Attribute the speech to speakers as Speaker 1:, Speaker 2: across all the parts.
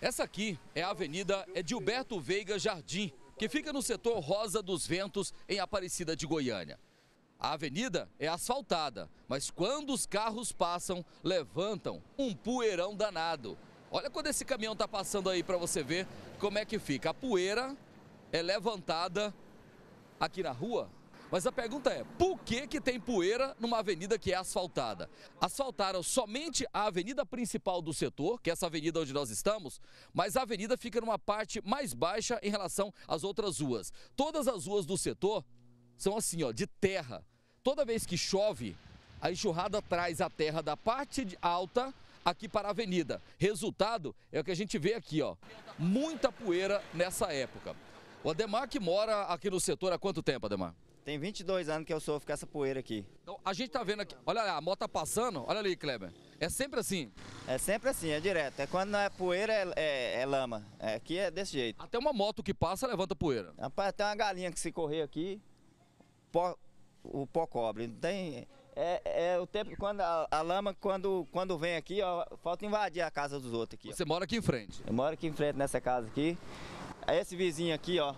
Speaker 1: Essa aqui é a Avenida Edilberto Veiga Jardim, que fica no setor Rosa dos Ventos, em Aparecida de Goiânia. A avenida é asfaltada, mas quando os carros passam, levantam um poeirão danado. Olha quando esse caminhão está passando aí para você ver como é que fica. A poeira é levantada aqui na rua. Mas a pergunta é, por que, que tem poeira numa avenida que é asfaltada? Asfaltaram somente a avenida principal do setor, que é essa avenida onde nós estamos, mas a avenida fica numa parte mais baixa em relação às outras ruas. Todas as ruas do setor são assim, ó, de terra. Toda vez que chove, a enxurrada traz a terra da parte alta aqui para a avenida. Resultado é o que a gente vê aqui, ó. Muita poeira nessa época. O Ademar que mora aqui no setor há quanto tempo, Ademar?
Speaker 2: Tem 22 anos que eu sofro com essa poeira aqui.
Speaker 1: Então, a gente tá vendo aqui, olha lá, a moto tá passando, olha ali, Kleber. É sempre assim?
Speaker 2: É sempre assim, é direto. É quando não é poeira, é, é, é lama. É, aqui é desse jeito.
Speaker 1: Até uma moto que passa levanta poeira.
Speaker 2: Rapaz, tem uma galinha que se correr aqui, pó, o pó cobre. Tem. É, é o tempo quando a, a, lama, quando, quando vem aqui, ó, falta invadir a casa dos outros aqui.
Speaker 1: Você ó. mora aqui em frente?
Speaker 2: Eu moro aqui em frente nessa casa aqui. Esse vizinho aqui, ó,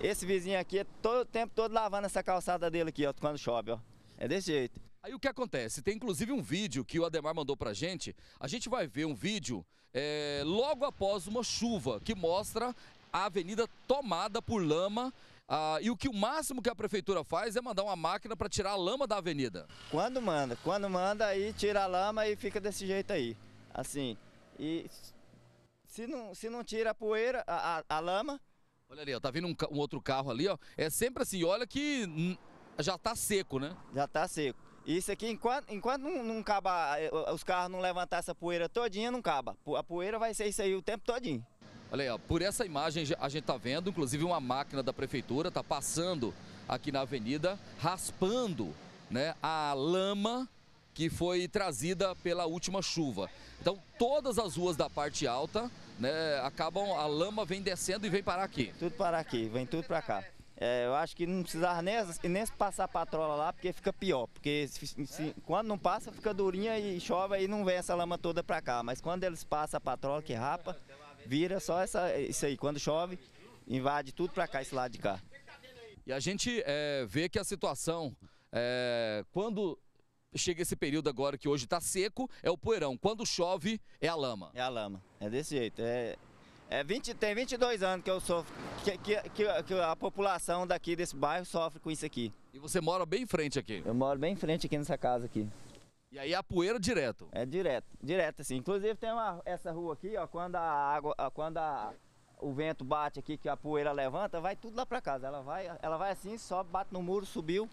Speaker 2: esse vizinho aqui é todo o tempo todo lavando essa calçada dele aqui, ó, quando chove, ó. É desse jeito.
Speaker 1: Aí o que acontece? Tem inclusive um vídeo que o Ademar mandou pra gente. A gente vai ver um vídeo é, logo após uma chuva que mostra a avenida tomada por lama. Ah, e o que o máximo que a prefeitura faz é mandar uma máquina para tirar a lama da avenida.
Speaker 2: Quando manda, quando manda aí tira a lama e fica desse jeito aí. Assim. E se não, se não tira a poeira, a, a, a lama,
Speaker 1: Olha ali, ó, tá vindo um, um, outro carro ali, ó. É sempre assim, olha que já tá seco, né?
Speaker 2: Já tá seco. Isso aqui, enquanto, enquanto não, não acaba, eh, os carros não levantar essa poeira todinha, não acaba. A poeira vai ser isso aí o tempo todinho.
Speaker 1: Olha aí, ó, por essa imagem a gente tá vendo, inclusive uma máquina da prefeitura tá passando aqui na avenida, raspando né, a lama que foi trazida pela última chuva. Então, todas as ruas da parte alta, né, acabam, a lama vem descendo e vem parar aqui.
Speaker 2: Tudo parar aqui, vem tudo para cá. É, eu acho que não precisava nem, nem passar a patrola lá, porque fica pior. Porque se, se, quando não passa, fica durinha e chove e não vem essa lama toda para cá. Mas quando eles passam a patrola que rapa, vira só essa, isso aí. Quando chove, invade tudo para cá, esse lado de cá.
Speaker 1: E a gente é, vê que a situação, é, quando chega esse período agora que hoje está seco, é o poeirão. Quando chove, é a lama.
Speaker 2: É a lama. É desse jeito. É, é 20, tem 22 anos que eu sofro, que, que, que, a população daqui desse bairro sofre com isso aqui.
Speaker 1: E você mora bem em frente aqui?
Speaker 2: Eu moro bem em frente aqui nessa casa aqui.
Speaker 1: E aí a poeira direto?
Speaker 2: É direto, direto assim. Inclusive tem uma, essa rua aqui, ó, quando a água, quando a, o vento bate aqui, que a poeira levanta, vai tudo lá para casa. Ela vai, ela vai assim, sobe, bate no muro, subiu,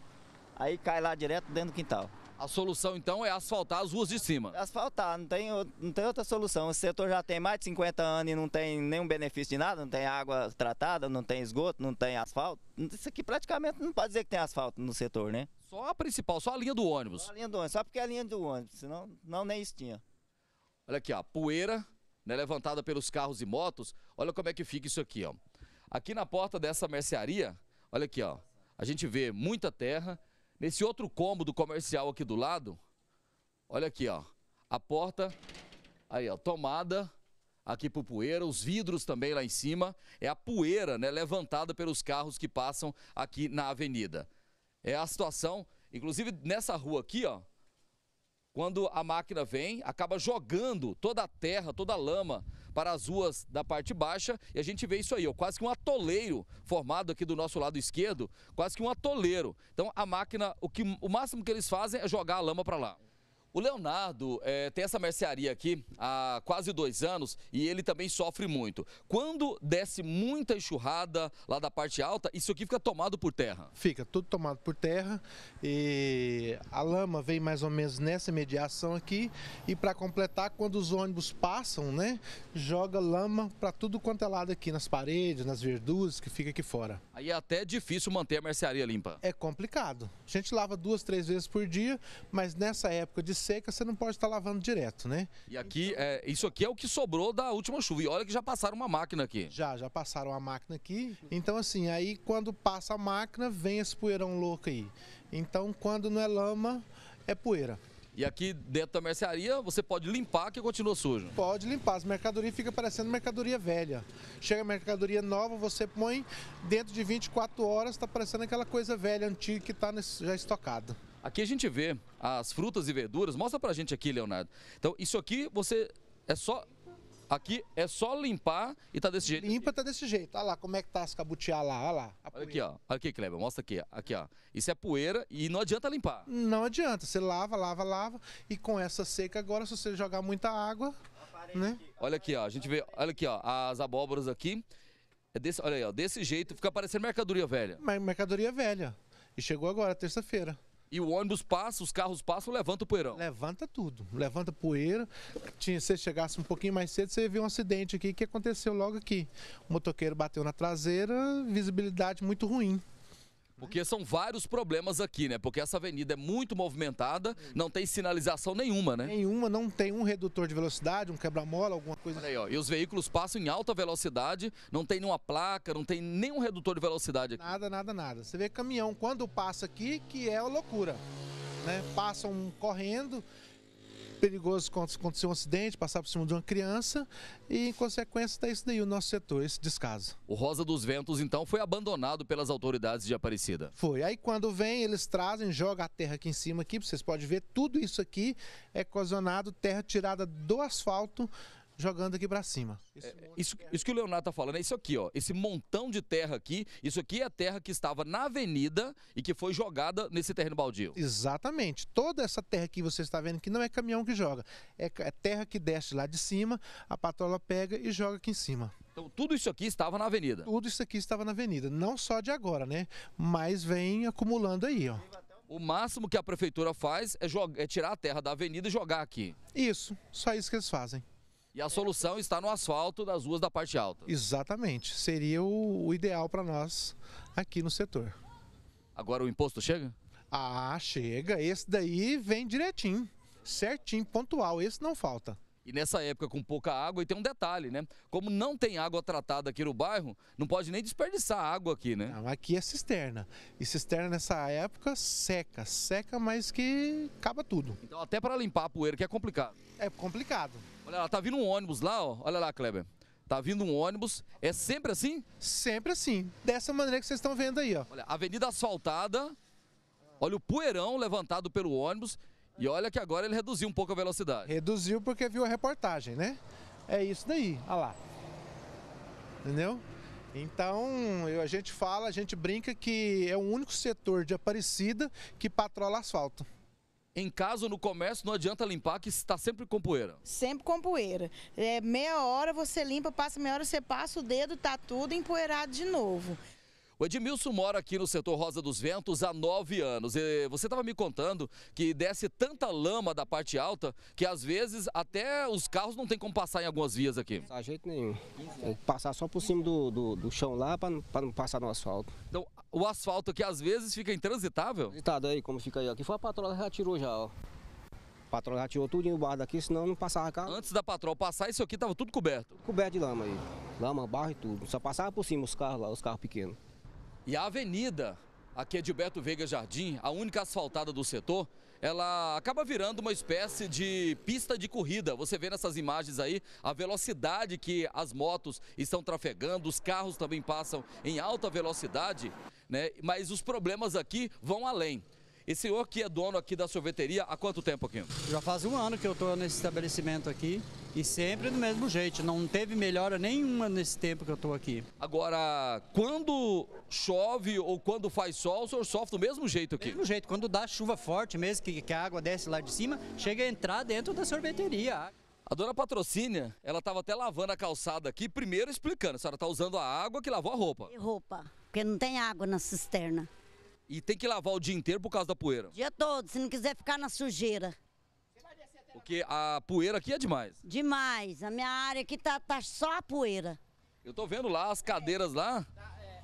Speaker 2: aí cai lá direto dentro do quintal.
Speaker 1: A solução então é asfaltar as ruas de cima.
Speaker 2: Asfaltar, não tem, não tem outra solução. O setor já tem mais de 50 anos e não tem nenhum benefício de nada, não tem água tratada, não tem esgoto, não tem asfalto. Isso aqui praticamente não pode dizer que tem asfalto no setor, né?
Speaker 1: Só a principal, só a linha do ônibus.
Speaker 2: Só a linha do ônibus, só porque é a linha do ônibus, senão não nem isso tinha.
Speaker 1: Olha aqui, ó, poeira né, levantada pelos carros e motos. Olha como é que fica isso aqui, ó. Aqui na porta dessa mercearia, olha aqui, ó. A gente vê muita terra, Nesse outro cômodo comercial aqui do lado, olha aqui, ó, a porta, aí, ó, tomada aqui pro poeira, os vidros também lá em cima, é a poeira, né, levantada pelos carros que passam aqui na avenida. É a situação, inclusive nessa rua aqui, ó, quando a máquina vem, acaba jogando toda a terra, toda a lama para as ruas da parte baixa e a gente vê isso aí, ó, quase que um atoleiro formado aqui do nosso lado esquerdo, quase que um atoleiro. Então a máquina, o, que, o máximo que eles fazem é jogar a lama para lá. O Leonardo é, tem essa mercearia aqui há quase dois anos e ele também sofre muito. Quando desce muita enxurrada lá da parte alta, isso aqui fica tomado por terra?
Speaker 3: Fica tudo tomado por terra e a lama vem mais ou menos nessa mediação aqui e para completar, quando os ônibus passam, né, joga lama para tudo quanto é lado aqui, nas paredes, nas verduras que fica aqui fora.
Speaker 1: Aí é até difícil manter a mercearia limpa.
Speaker 3: É complicado. A gente lava duas, três vezes por dia, mas nessa época de seca, você não pode estar lavando direto, né?
Speaker 1: E aqui, é, isso aqui é o que sobrou da última chuva. E olha que já passaram uma máquina aqui.
Speaker 3: Já, já passaram a máquina aqui. Então, assim, aí quando passa a máquina, vem esse poeirão louco aí. Então, quando não é lama, é poeira.
Speaker 1: E aqui dentro da mercearia você pode limpar que continua sujo.
Speaker 3: Pode limpar, as mercadorias fica parecendo mercadoria velha. Chega mercadoria nova, você põe dentro de 24 horas, está parecendo aquela coisa velha, antiga que está já estocada.
Speaker 1: Aqui a gente vê as frutas e verduras. Mostra pra gente aqui, Leonardo. Então, isso aqui você é só Aqui é só limpar e tá desse jeito.
Speaker 3: Limpa, tá desse jeito. Olha lá como é que tá as cabutiá lá, olha lá.
Speaker 1: Olha aqui, ó. Olha aqui, Kleber, mostra aqui, aqui, ó. Isso é poeira e não adianta limpar.
Speaker 3: Não adianta. Você lava, lava, lava e com essa seca agora, se você jogar muita água, né?
Speaker 1: Olha aqui, ó. A gente vê, olha aqui, ó, as abóboras aqui. É desse, olha aí, ó, desse jeito, fica parecendo mercadoria velha.
Speaker 3: Mercadoria velha. E chegou agora, terça-feira.
Speaker 1: E o ônibus passa, os carros passam, levanta o poeirão.
Speaker 3: Levanta tudo, levanta poeira. Se você chegasse um pouquinho mais cedo, você ver um acidente aqui que aconteceu logo aqui. O motoqueiro bateu na traseira, visibilidade muito ruim.
Speaker 1: Porque são vários problemas aqui, né? Porque essa avenida é muito movimentada, não tem sinalização nenhuma, né?
Speaker 3: Nenhuma, não tem um redutor de velocidade, um quebra-mola, alguma coisa.
Speaker 1: Olha aí, ó. E os veículos passam em alta velocidade, não tem nenhuma placa, não tem nenhum redutor de velocidade aqui.
Speaker 3: Nada, nada, nada. Você vê caminhão quando passa aqui, que é loucura. Né? Passam correndo, perigoso acontecer um acidente, passar por cima de uma criança e, em consequência, está isso daí, o nosso setor, esse descaso.
Speaker 1: O Rosa dos Ventos, então, foi abandonado pelas autoridades de Aparecida?
Speaker 3: Foi. Aí, quando vem, eles trazem, jogam a terra aqui em cima, aqui, vocês podem ver, tudo isso aqui é cosionado, terra tirada do asfalto, jogando aqui para cima.
Speaker 1: É, isso, isso que o Leonardo tá falando é isso aqui, ó. Esse montão de terra aqui, isso aqui é a terra que estava na avenida e que foi jogada nesse terreno baldio.
Speaker 3: Exatamente. Toda essa terra que você está vendo aqui não é caminhão que joga. É, é terra que desce lá de cima, a patrola pega e joga aqui em cima.
Speaker 1: Então tudo isso aqui estava na avenida?
Speaker 3: Tudo isso aqui estava na avenida. Não só de agora, né? Mas vem acumulando aí, ó.
Speaker 1: O máximo que a prefeitura faz é, é tirar a terra da avenida e jogar aqui.
Speaker 3: Isso, só isso que eles fazem.
Speaker 1: E a solução está no asfalto das ruas da parte alta.
Speaker 3: Exatamente. Seria o, o ideal para nós aqui no setor.
Speaker 1: Agora o imposto chega?
Speaker 3: Ah, chega. Esse daí vem direitinho, certinho, pontual. Esse não falta.
Speaker 1: E nessa época com pouca água, e tem um detalhe, né? Como não tem água tratada aqui no bairro, não pode nem desperdiçar água aqui, né?
Speaker 3: Não, aqui é cisterna. E cisterna nessa época seca, seca, mas que acaba tudo.
Speaker 1: Então até para limpar a poeira que é complicado.
Speaker 3: É complicado.
Speaker 1: Olha tá vindo um ônibus lá, ó. Olha lá, Kleber. Tá vindo um ônibus. É sempre assim?
Speaker 3: Sempre assim. Dessa maneira que vocês estão vendo aí, ó.
Speaker 1: Olha, avenida asfaltada. Olha o poeirão levantado pelo ônibus. E olha que agora ele reduziu um pouco a velocidade.
Speaker 3: Reduziu porque viu a reportagem, né? É isso daí. Olha lá. Entendeu? Então, a gente fala, a gente brinca que é o único setor de Aparecida que patrola asfalto.
Speaker 1: Em casa ou no comércio, não adianta limpar, que está sempre com poeira.
Speaker 4: Sempre com poeira. É, meia hora você limpa, passa meia hora, você passa o dedo, tá tudo empoeirado de novo.
Speaker 1: O Edmilson mora aqui no setor Rosa dos Ventos há nove anos. E você estava me contando que desce tanta lama da parte alta que às vezes até os carros não tem como passar em algumas vias aqui.
Speaker 5: Não jeito nenhum. Tem que passar só por cima do, do, do chão lá para não passar no asfalto.
Speaker 1: Então, o asfalto aqui às vezes fica intransitável?
Speaker 5: Transitado aí, como fica aí. Aqui foi a patroa já tirou já, ó. A patroa já tirou tudo em barro daqui, senão não passava carro.
Speaker 1: Antes da patroa passar, isso aqui estava tudo coberto?
Speaker 5: Coberto de lama aí. Lama, barro e tudo. Só passava por cima os carros lá, os carros pequenos.
Speaker 1: E a avenida, aqui é de Beto Veiga Jardim, a única asfaltada do setor, ela acaba virando uma espécie de pista de corrida. Você vê nessas imagens aí a velocidade que as motos estão trafegando, os carros também passam em alta velocidade, né? Mas os problemas aqui vão além. Esse senhor que é dono aqui da sorveteria, há quanto tempo aqui?
Speaker 6: Já faz um ano que eu estou nesse estabelecimento aqui e sempre do mesmo jeito. Não teve melhora nenhuma nesse tempo que eu estou aqui.
Speaker 1: Agora, quando chove ou quando faz sol, o senhor sofre do mesmo jeito aqui? Do
Speaker 6: mesmo jeito. Quando dá chuva forte mesmo, que, que a água desce lá de cima, chega a entrar dentro da sorveteria.
Speaker 1: A dona Patrocínia, ela estava até lavando a calçada aqui, primeiro explicando. A senhora está usando a água que lavou a roupa.
Speaker 7: E roupa, porque não tem água na cisterna.
Speaker 1: E tem que lavar o dia inteiro por causa da poeira? O
Speaker 7: dia todo, se não quiser ficar na sujeira.
Speaker 1: Porque a poeira aqui é demais.
Speaker 7: Demais. A minha área aqui tá, tá só a poeira.
Speaker 1: Eu tô vendo lá as cadeiras lá.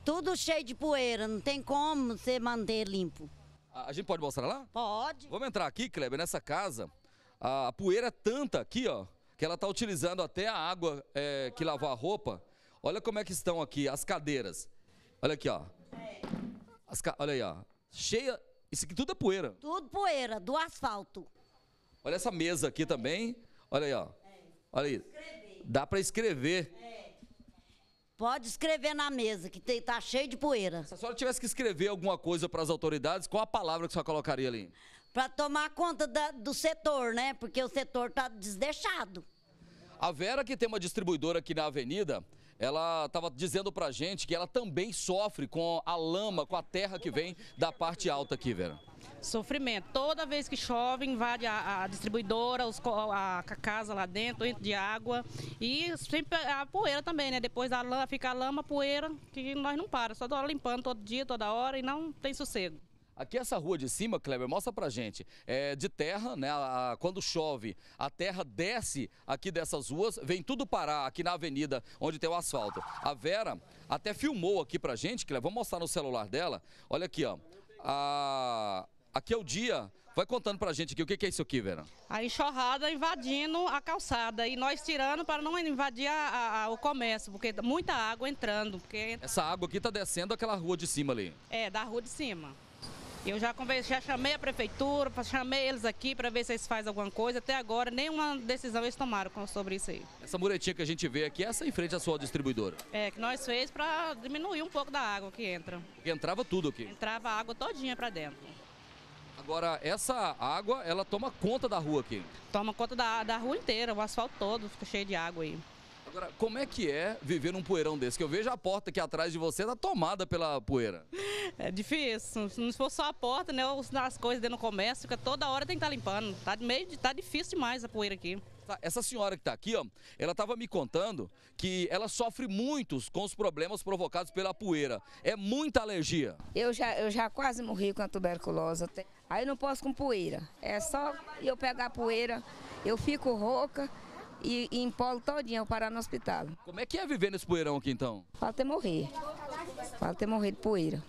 Speaker 7: Tudo cheio de poeira, não tem como você manter limpo.
Speaker 1: A, a gente pode mostrar lá?
Speaker 7: Pode.
Speaker 1: Vamos entrar aqui, Kleber, nessa casa. A, a poeira é tanta aqui, ó, que ela tá utilizando até a água é, que lavou a roupa. Olha como é que estão aqui as cadeiras. Olha aqui, ó. As, olha aí, ó. Cheia. Isso aqui tudo é poeira.
Speaker 7: Tudo poeira, do asfalto.
Speaker 1: Olha essa mesa aqui também. Olha aí, ó. Olha aí. Dá para escrever.
Speaker 7: Pode escrever na mesa, que tem- tá cheio de poeira.
Speaker 1: Se a senhora tivesse que escrever alguma coisa para as autoridades, qual a palavra que a senhora colocaria ali?
Speaker 7: Pra tomar conta da- do setor, né? Porque o setor tá desdeixado.
Speaker 1: A Vera, que tem uma distribuidora aqui na avenida, ela estava dizendo pra gente que ela também sofre com a lama, com a terra que vem da parte alta aqui, Vera.
Speaker 8: Sofrimento. Toda vez que chove, invade a, a distribuidora, os a, a casa lá dentro, entra de água. E sempre a poeira também, né? Depois da lama, fica a lama, poeira, que nós não para. Só tô limpando todo dia, toda hora e não tem sossego.
Speaker 1: Aqui essa rua de cima, Kleber, mostra pra gente. É de terra, né? A- a- quando chove, a terra desce aqui dessas ruas, vem tudo parar aqui na avenida onde tem o asfalto. A Vera até filmou aqui pra gente, Kleber, vamos mostrar no celular dela. Olha aqui, ó. A- Aqui é o dia. Vai contando pra gente aqui o que que é isso aqui, Vera.
Speaker 8: A enxurrada invadindo a calçada e nós tirando para não invadir a- a- o comércio, porque muita água entrando, porque
Speaker 1: Essa água aqui tá descendo aquela rua de cima ali.
Speaker 8: é da rua de cima. Eu já conversei, já chamei a prefeitura, chamei eles aqui para ver se eles fazem alguma coisa. Até agora, nenhuma decisão eles tomaram sobre isso aí.
Speaker 1: Essa muretinha que a gente vê aqui, essa em frente à sua distribuidora.
Speaker 8: É, que nós fez para diminuir um pouco da água que entra.
Speaker 1: Porque entrava tudo aqui.
Speaker 8: Entrava a água todinha para dentro.
Speaker 1: Agora, essa água, ela toma conta da rua aqui.
Speaker 8: Toma conta da, da rua inteira, o asfalto todo fica cheio de água aí.
Speaker 1: Agora, como é que é viver num poeirão desse? Que eu vejo a porta aqui atrás de você tá tomada pela poeira.
Speaker 8: É difícil. Se não for só a porta, né? As coisas dentro do comércio, fica toda hora tem que estar limpando. Tá meio, tá difícil demais a poeira aqui.
Speaker 1: Tá, Essa senhora que tá aqui, ó, ela tava me contando que ela sofre muitos com os problemas provocados pela poeira. É muita alergia.
Speaker 9: Eu já, eu já quase morri com a tuberculose. Aí eu não posso com poeira. É só eu pegar a poeira, eu fico rouca e, e empolo todinha eu parar no hospital.
Speaker 1: Como é que é viver nesse poeirão aqui então?
Speaker 9: Falta é morrer. Falta é morrer de poeira.